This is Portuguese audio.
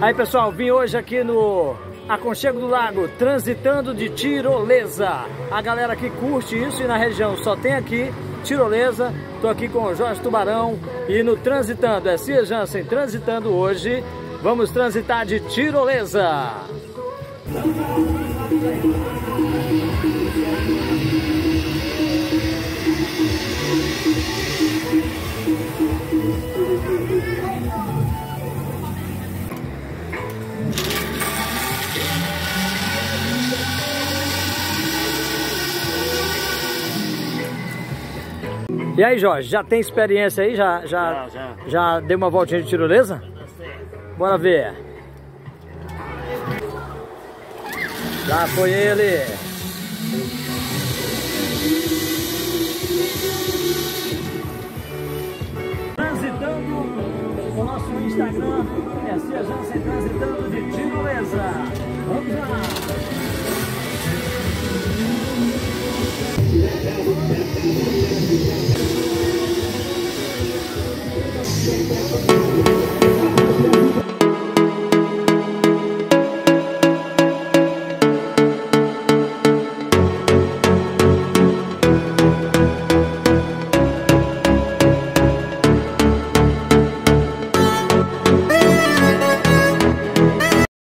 Aí pessoal, vim hoje aqui no Aconchego do Lago, transitando de tirolesa. A galera que curte isso e na região só tem aqui tirolesa. Tô aqui com o Jorge Tubarão e no Transitando, é Cia Jansen transitando hoje. Vamos transitar de tirolesa. E aí, Jorge, já tem experiência aí? Já, já, Já, já. já deu uma voltinha de tirolesa? Bora ver. Já foi ele. Transitando o nosso Instagram é